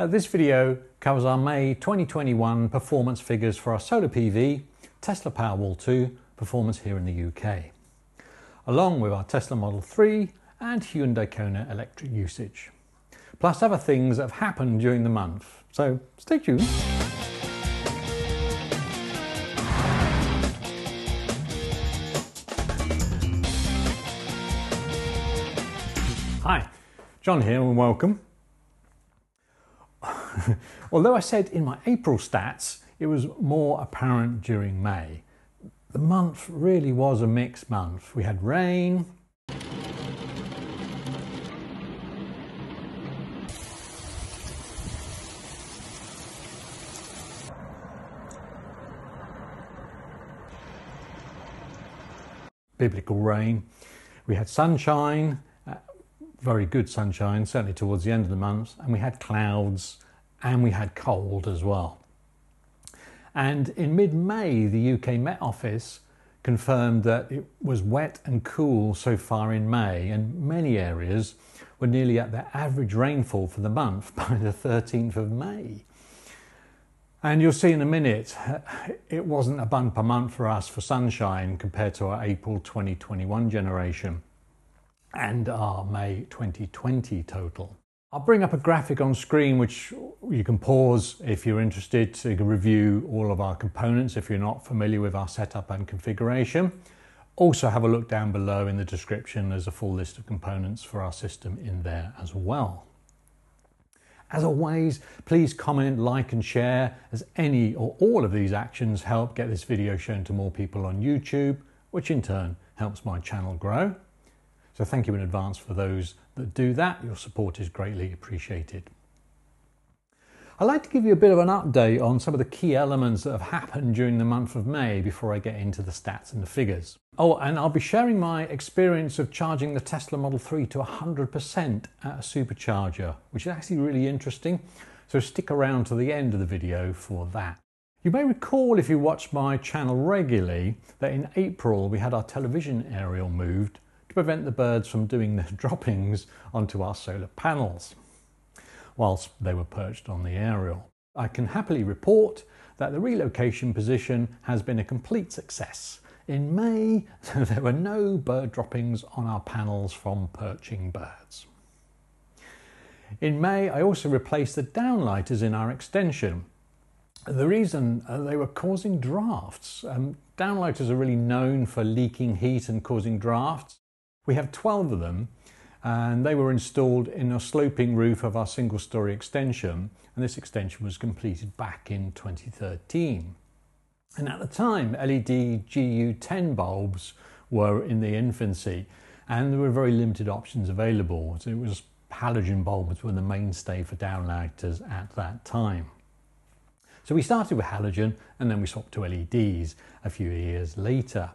Uh, this video covers our May 2021 performance figures for our solar PV, Tesla Powerwall 2 performance here in the UK, along with our Tesla Model 3 and Hyundai Kona electric usage, plus other things that have happened during the month. So stay tuned. Hi, John here and welcome. Although I said in my April stats it was more apparent during May, the month really was a mixed month. We had rain, biblical rain. We had sunshine, uh, very good sunshine, certainly towards the end of the month, and we had clouds and we had cold as well. And in mid May, the UK Met Office confirmed that it was wet and cool so far in May, and many areas were nearly at their average rainfall for the month by the 13th of May. And you'll see in a minute, it wasn't a bumper month for us for sunshine compared to our April 2021 generation and our May 2020 total. I'll bring up a graphic on screen which you can pause if you're interested to review all of our components if you're not familiar with our setup and configuration. Also have a look down below in the description, there's a full list of components for our system in there as well. As always, please comment, like and share as any or all of these actions help get this video shown to more people on YouTube, which in turn helps my channel grow. So thank you in advance for those that do that. Your support is greatly appreciated. I'd like to give you a bit of an update on some of the key elements that have happened during the month of May before I get into the stats and the figures. Oh, and I'll be sharing my experience of charging the Tesla Model 3 to 100% at a supercharger, which is actually really interesting. So stick around to the end of the video for that. You may recall if you watch my channel regularly that in April we had our television aerial moved to prevent the birds from doing their droppings onto our solar panels whilst they were perched on the aerial. I can happily report that the relocation position has been a complete success. In May, there were no bird droppings on our panels from perching birds. In May, I also replaced the downlighters in our extension. The reason uh, they were causing drafts. Um, downlighters are really known for leaking heat and causing drafts. We have 12 of them and they were installed in a sloping roof of our single story extension and this extension was completed back in 2013. And at the time LED GU10 bulbs were in the infancy and there were very limited options available. So it was halogen bulbs were the mainstay for downlighters at that time. So we started with halogen and then we swapped to LEDs a few years later.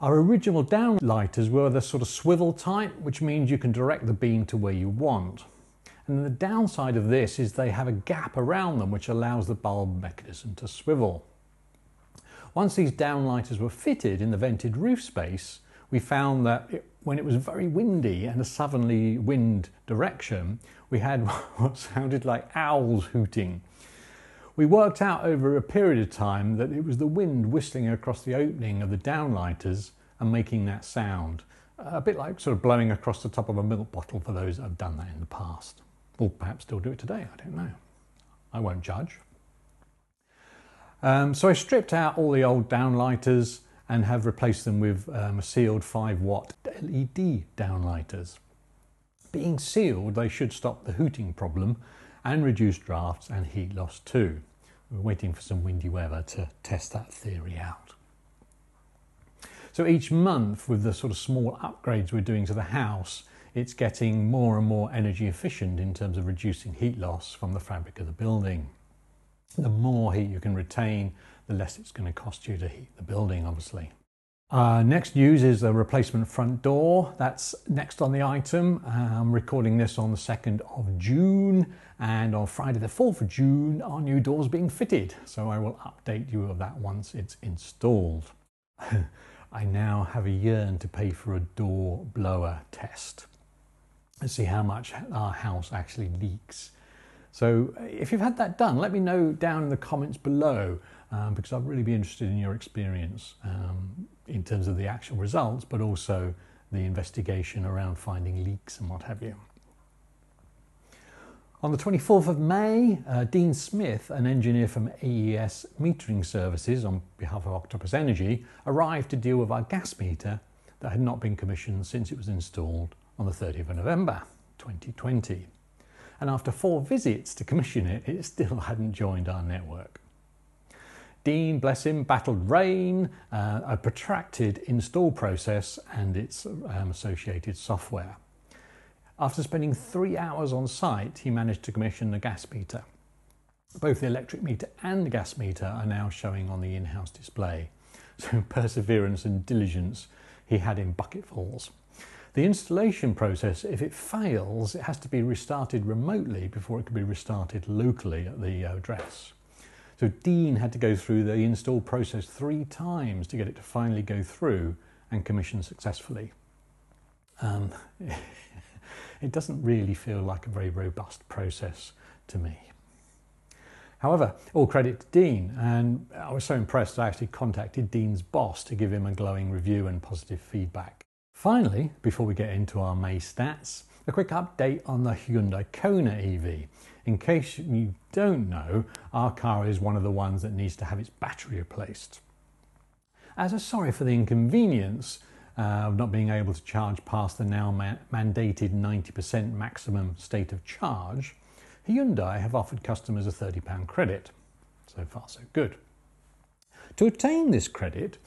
Our original downlighters were the sort of swivel type, which means you can direct the beam to where you want. And the downside of this is they have a gap around them which allows the bulb mechanism to swivel. Once these downlighters were fitted in the vented roof space, we found that it, when it was very windy and a southerly wind direction, we had what sounded like owls hooting. We worked out over a period of time that it was the wind whistling across the opening of the downlighters and making that sound. A bit like sort of blowing across the top of a milk bottle for those that have done that in the past. Or perhaps still do it today, I don't know. I won't judge. Um, so I stripped out all the old downlighters and have replaced them with um, sealed 5 watt LED downlighters. Being sealed, they should stop the hooting problem and reduce drafts and heat loss too. We're waiting for some windy weather to test that theory out. So each month, with the sort of small upgrades we're doing to the house, it's getting more and more energy efficient in terms of reducing heat loss from the fabric of the building. The more heat you can retain, the less it's going to cost you to heat the building, obviously. Uh, next news is a replacement front door. That's next on the item. I'm recording this on the 2nd of June and on Friday the 4th of June our new door is being fitted. So I will update you of that once it's installed. I now have a yearn to pay for a door blower test and see how much our house actually leaks. So if you've had that done, let me know down in the comments below um, because I'd really be interested in your experience um, in terms of the actual results, but also the investigation around finding leaks and what have you. On the 24th of May, uh, Dean Smith, an engineer from AES Metering Services on behalf of Octopus Energy, arrived to deal with our gas meter that had not been commissioned since it was installed on the 30th of November 2020. And after four visits to commission it, it still hadn't joined our network. Dean, bless him, battled rain, uh, a protracted install process, and its um, associated software. After spending three hours on site, he managed to commission the gas meter. Both the electric meter and the gas meter are now showing on the in house display. So, perseverance and diligence he had in bucketfuls. The installation process, if it fails, it has to be restarted remotely before it can be restarted locally at the address. So Dean had to go through the install process three times to get it to finally go through and commission successfully. Um, it doesn't really feel like a very robust process to me. However, all credit to Dean, and I was so impressed I actually contacted Dean's boss to give him a glowing review and positive feedback. Finally, before we get into our May stats, a quick update on the Hyundai Kona EV. In case you don't know, our car is one of the ones that needs to have its battery replaced. As a sorry for the inconvenience uh, of not being able to charge past the now ma- mandated 90% maximum state of charge, Hyundai have offered customers a £30 credit. So far, so good. To obtain this credit,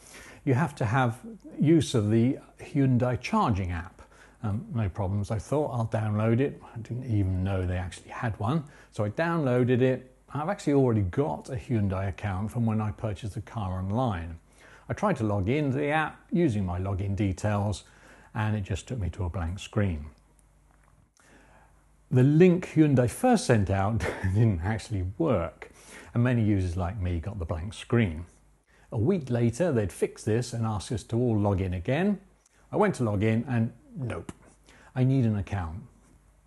you have to have use of the Hyundai charging app. Um, no problems. I thought I'll download it. I didn't even know they actually had one. So I downloaded it. I've actually already got a Hyundai account from when I purchased the car online. I tried to log into the app using my login details and it just took me to a blank screen. The link Hyundai first sent out didn't actually work and many users like me got the blank screen. A week later, they'd fix this and ask us to all log in again. I went to log in and Nope. I need an account.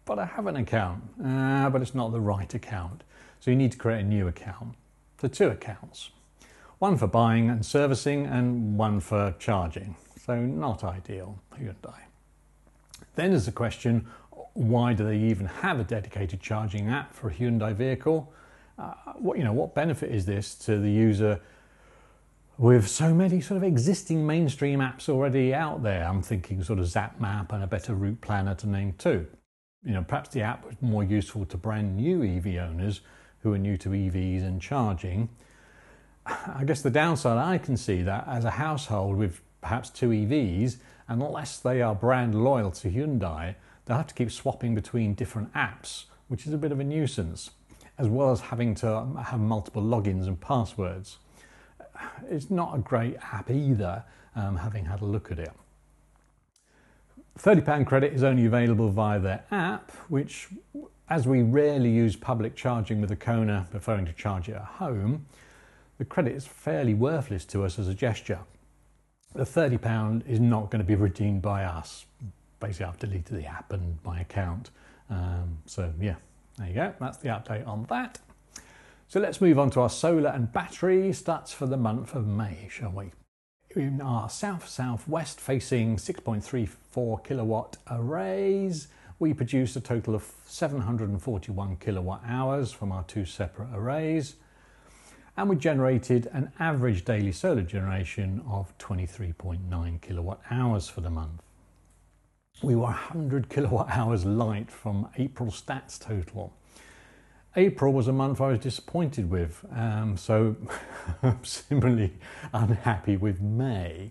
But I have an account, uh, but it's not the right account. So you need to create a new account. So two accounts. One for buying and servicing and one for charging. So not ideal, Hyundai. Then there's the question, why do they even have a dedicated charging app for a Hyundai vehicle? Uh, what, you know, what benefit is this to the user with so many sort of existing mainstream apps already out there. I'm thinking sort of ZapMap and a better route planner to name two. You know, perhaps the app was more useful to brand new EV owners who are new to EVs and charging. I guess the downside I can see that as a household with perhaps two EVs, unless they are brand loyal to Hyundai, they'll have to keep swapping between different apps, which is a bit of a nuisance, as well as having to have multiple logins and passwords it's not a great app either, um, having had a look at it. £30 credit is only available via their app, which, as we rarely use public charging with a Kona, preferring to charge it at home, the credit is fairly worthless to us as a gesture. The £30 is not going to be redeemed by us. Basically, I've deleted the app and my account. Um, so, yeah, there you go. That's the update on that. So let's move on to our solar and battery stats for the month of May, shall we? In our south-southwest facing 6.34 kilowatt arrays, we produced a total of 741 kilowatt hours from our two separate arrays, and we generated an average daily solar generation of 23.9 kilowatt hours for the month. We were 100 kilowatt hours light from April stats total. April was a month I was disappointed with, um, so I'm similarly unhappy with May.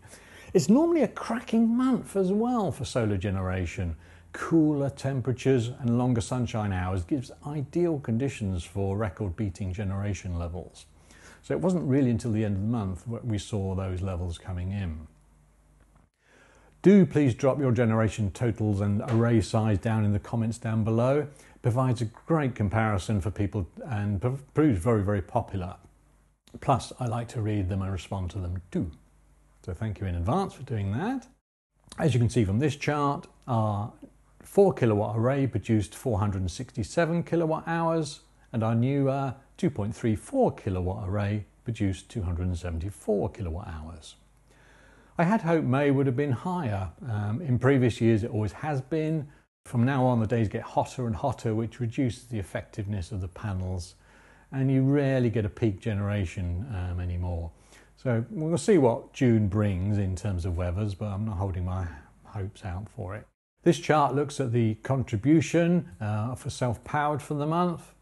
It's normally a cracking month as well for solar generation. Cooler temperatures and longer sunshine hours gives ideal conditions for record-beating generation levels. So it wasn't really until the end of the month that we saw those levels coming in. Do please drop your generation totals and array size down in the comments down below provides a great comparison for people and proves very, very popular. Plus, I like to read them and respond to them too. So thank you in advance for doing that. As you can see from this chart, our 4 kilowatt array produced 467 kilowatt hours and our new uh, 2.34 kilowatt array produced 274 kilowatt hours. I had hoped May would have been higher. Um, in previous years, it always has been. From now on, the days get hotter and hotter, which reduces the effectiveness of the panels, and you rarely get a peak generation um, anymore. So we'll see what June brings in terms of weathers, but I'm not holding my hopes out for it. This chart looks at the contribution uh, for self-powered for the month.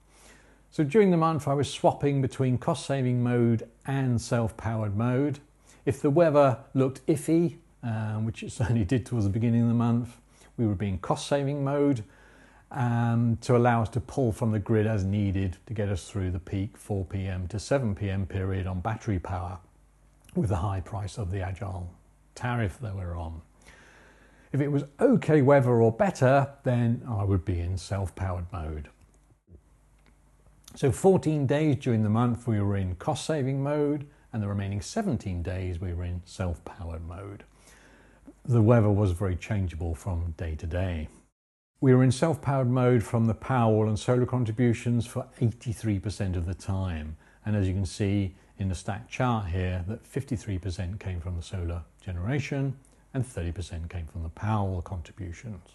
So during the month, I was swapping between cost-saving mode and self-powered mode. If the weather looked iffy, um, which it certainly did towards the beginning of the month, we would be in cost-saving mode um, to allow us to pull from the grid as needed to get us through the peak 4 p.m. to 7 p.m. period on battery power with the high price of the Agile tariff that we're on. If it was okay weather or better, then I would be in self-powered mode. So 14 days during the month we were in cost saving mode and the remaining 17 days we were in self-powered mode. The weather was very changeable from day to day. We were in self-powered mode from the Powerwall and solar contributions for 83% of the time. And as you can see in the stack chart here, that 53% came from the solar generation and 30% came from the Powerwall contributions.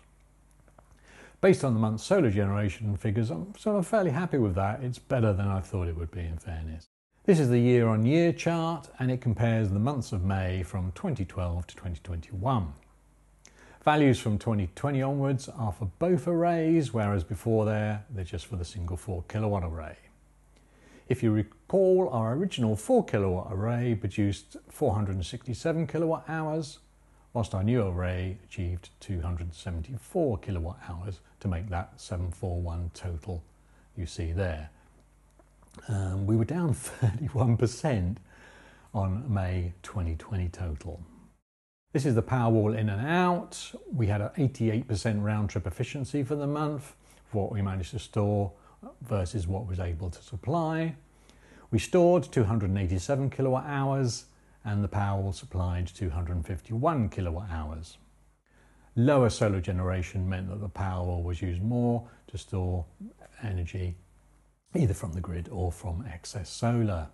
Based on the month's solar generation figures, I'm sort of fairly happy with that. It's better than I thought it would be in fairness. This is the year on year chart and it compares the months of May from 2012 to 2021. Values from 2020 onwards are for both arrays, whereas before there, they're just for the single 4 kilowatt array. If you recall, our original 4 kilowatt array produced 467 kilowatt hours, whilst our new array achieved 274 kilowatt hours to make that 741 total you see there. Um, we were down 31% on May 2020 total. This is the Powerwall in and out. We had an 88% round trip efficiency for the month for what we managed to store versus what was able to supply. We stored 287 kilowatt hours and the Powerwall supplied 251 kilowatt hours. Lower solar generation meant that the Powerwall was used more to store energy either from the grid or from excess solar.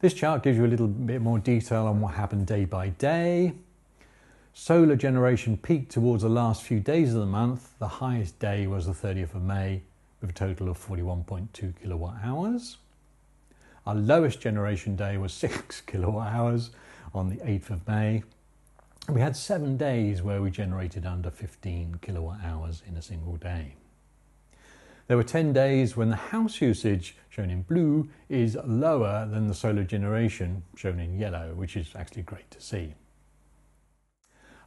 This chart gives you a little bit more detail on what happened day by day. Solar generation peaked towards the last few days of the month. The highest day was the 30th of May with a total of 41.2 kilowatt hours. Our lowest generation day was 6 kilowatt hours on the 8th of May. We had seven days where we generated under 15 kilowatt hours in a single day. There were 10 days when the house usage, shown in blue, is lower than the solar generation, shown in yellow, which is actually great to see.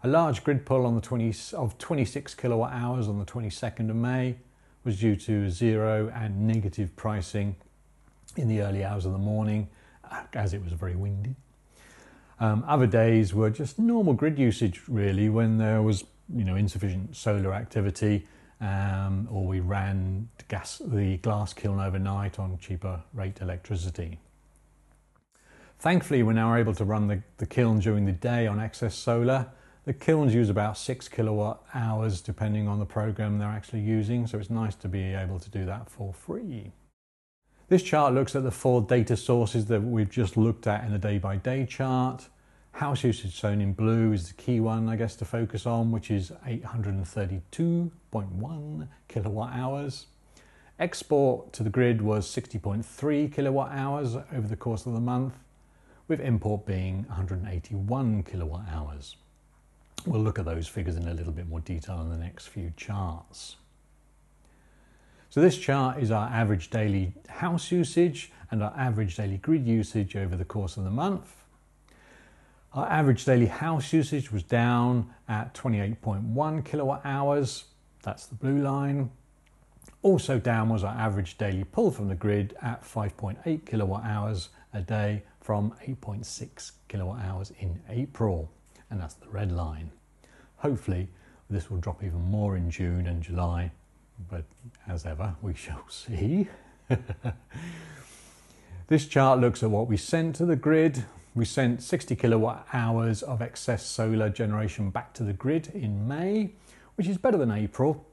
A large grid pull on the 20, of 26 kilowatt hours on the 22nd of May was due to zero and negative pricing in the early hours of the morning, as it was very windy. Um, other days were just normal grid usage, really, when there was you know insufficient solar activity, um, or we ran gas the glass kiln overnight on cheaper rate electricity. Thankfully, we're now able to run the, the kiln during the day on excess solar. The kilns use about six kilowatt hours depending on the program they're actually using, so it's nice to be able to do that for free. This chart looks at the four data sources that we've just looked at in the day by day chart. House usage shown in blue is the key one, I guess, to focus on, which is 832.1 kilowatt hours. Export to the grid was 60.3 kilowatt hours over the course of the month, with import being 181 kilowatt hours. We'll look at those figures in a little bit more detail in the next few charts. So this chart is our average daily house usage and our average daily grid usage over the course of the month. Our average daily house usage was down at 28.1 kilowatt hours. That's the blue line. Also down was our average daily pull from the grid at 5.8 kilowatt hours a day from 8.6 kilowatt hours in April. And that's the red line. Hopefully this will drop even more in June and July but as ever, we shall see. this chart looks at what we sent to the grid. We sent 60 kilowatt hours of excess solar generation back to the grid in May, which is better than April,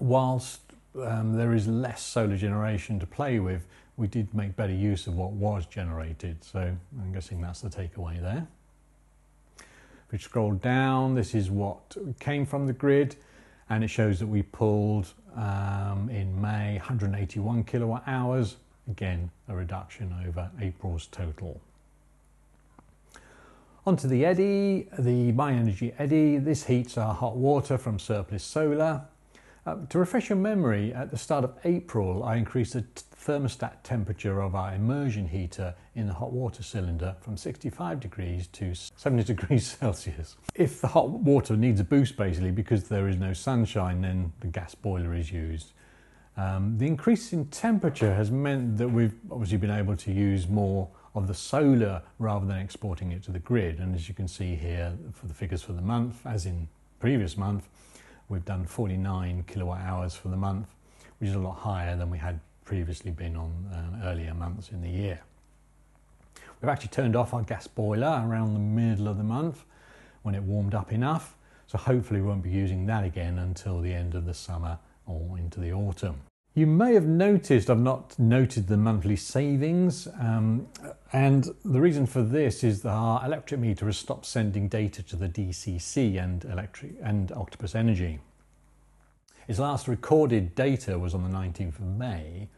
whilst um, there is less solar generation to play with, we did make better use of what was generated. So I'm guessing that's the takeaway there. If we scroll down, this is what came from the grid and it shows that we pulled um, in May 181 kilowatt hours. Again, a reduction over April's total. Onto the eddi, the myenergi eddi. This heats our hot water from surplus solar. Uh, to refresh your memory, at the start of April, I increased the thermostat temperature of our immersion heater in the hot water cylinder from 65 degrees to 70 degrees Celsius. If the hot water needs a boost basically because there is no sunshine, then the gas boiler is used. Um, the increase in temperature has meant that we've obviously been able to use more of the solar rather than exporting it to the grid. And as you can see here for the figures for the month, as in previous month, we've done 49 kilowatt hours for the month, which is a lot higher than we had previously been on um, earlier months in the year. We've actually turned off our gas boiler around the middle of the month when it warmed up enough, so hopefully we won't be using that again until the end of the summer or into the autumn. You may have noticed I've not noted the monthly savings, um, and the reason for this is that our electric meter has stopped sending data to the DCC and electric and Octopus Energy. Its last recorded data was on the 19th of May,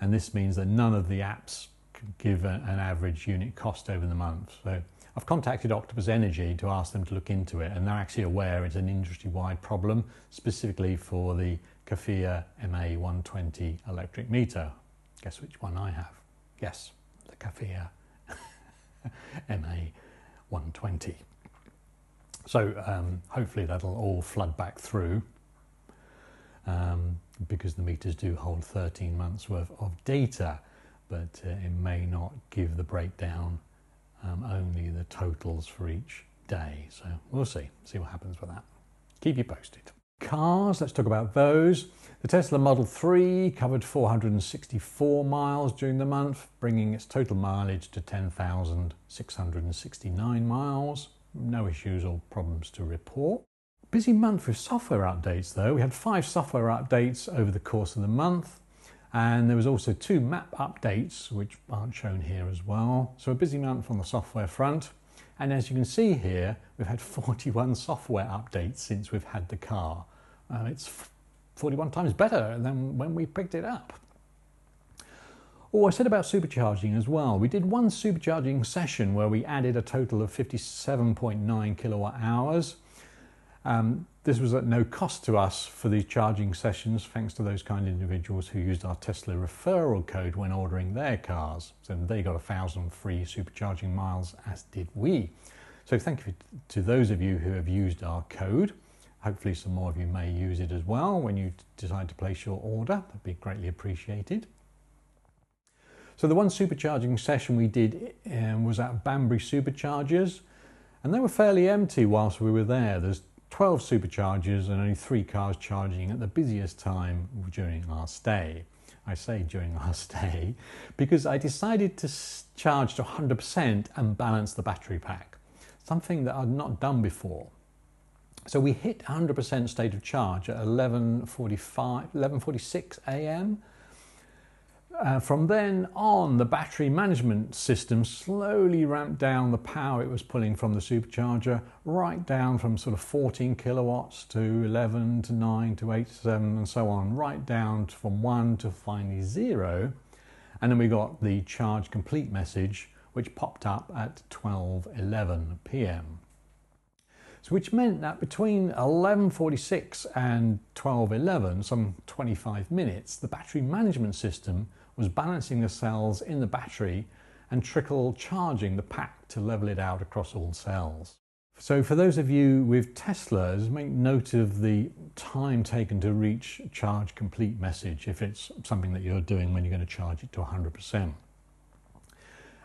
and this means that none of the apps can give a, an average unit cost over the month. So I've contacted Octopus Energy to ask them to look into it, and they're actually aware it's an industry-wide problem, specifically for the Kaifa MA120 electric meter. Guess which one I have? Yes, the Kaifa MA120. So um, hopefully that'll all flood back through um, because the meters do hold 13 months worth of data, but uh, it may not give the breakdown, um, only the totals for each day. So we'll see, see what happens with that. Keep you posted. Cars, let's talk about those. The Tesla Model 3 covered 464 miles during the month, bringing its total mileage to 10,669 miles. No issues or problems to report. Busy month with software updates though. We had five software updates over the course of the month and there was also two map updates which aren't shown here as well. So a busy month on the software front. And as you can see here, we've had 41 software updates since we've had the car. Uh, it's 41 times better than when we picked it up. Oh, I said about supercharging as well. We did one supercharging session where we added a total of 57.9 kilowatt hours um, this was at no cost to us for these charging sessions, thanks to those kind individuals who used our Tesla referral code when ordering their cars. So they got a thousand free supercharging miles, as did we. So thank you to those of you who have used our code. Hopefully, some more of you may use it as well when you decide to place your order. That'd be greatly appreciated. So the one supercharging session we did um, was at Banbury Superchargers, and they were fairly empty whilst we were there. There's 12 superchargers and only three cars charging at the busiest time during our stay. I say during our stay because I decided to charge to 100% and balance the battery pack, something that I'd not done before. So we hit 100% state of charge at 11:45, 11:46 a.m. Uh, from then on, the battery management system slowly ramped down the power it was pulling from the supercharger, right down from sort of 14 kilowatts to 11 to 9 to 8 to 7 and so on, right down from 1 to finally 0. And then we got the charge complete message, which popped up at 12:11 p.m. So which meant that between 11:46 and 12:11, some 25 minutes, the battery management system was balancing the cells in the battery and trickle charging the pack to level it out across all cells. So for those of you with Teslas, make note of the time taken to reach charge complete message if it's something that you're doing when you're going to charge it to 100%.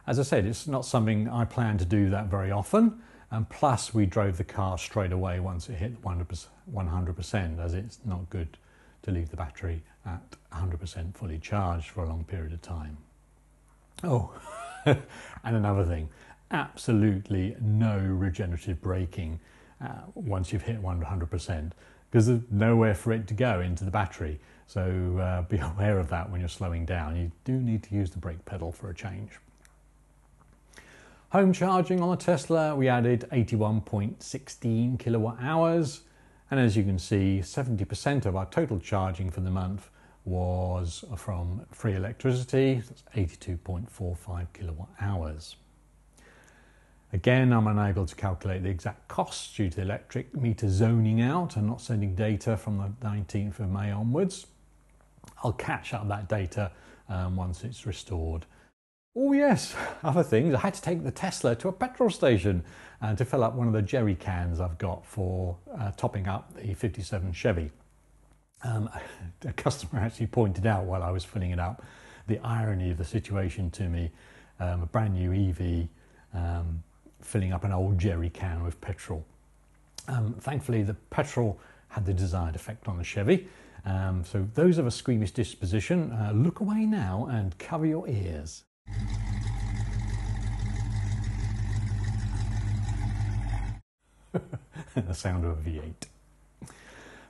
As I said, it's not something I plan to do that very often, and plus we drove the car straight away once it hit 100%, as it's not good to leave the battery at 100% fully charged for a long period of time. Oh, and another thing, absolutely no regenerative braking uh, once you've hit 100% because there's nowhere for it to go into the battery. So uh, be aware of that when you're slowing down. You do need to use the brake pedal for a change. Home charging on the Tesla, we added 81.16 kilowatt hours. And as you can see, 70% of our total charging for the month was from free electricity, that's 82.45 kilowatt hours. Again, I'm unable to calculate the exact costs due to electric meter zoning out and not sending data from the 19th of May onwards. I'll catch up that data um, once it's restored. Oh yes, other things. I had to take the Tesla to a petrol station uh, to fill up one of the jerry cans I've got for uh, topping up the 57 Chevy. Um, a customer actually pointed out while I was filling it up the irony of the situation to me. Um, a brand new EV um, filling up an old jerry can with petrol. Um, thankfully, the petrol had the desired effect on the Chevy. Um, so, those of a squeamish disposition, uh, look away now and cover your ears. the sound of a V8.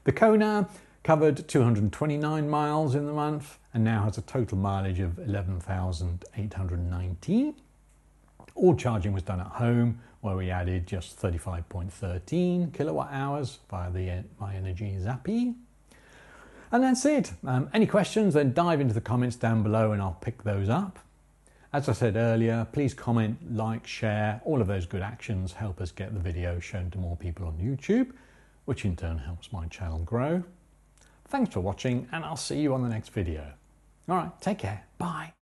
The Kona covered 229 miles in the month and now has a total mileage of 11,819. All charging was done at home, where we added just 35.13 kilowatt hours via the myenergi zappi. And that's it. Um, any questions, then dive into the comments down below and I'll pick those up. As I said earlier, please comment, like, share. All of those good actions help us get the video shown to more people on YouTube, which in turn helps my channel grow. Thanks for watching, and I'll see you on the next video. All right, take care. Bye.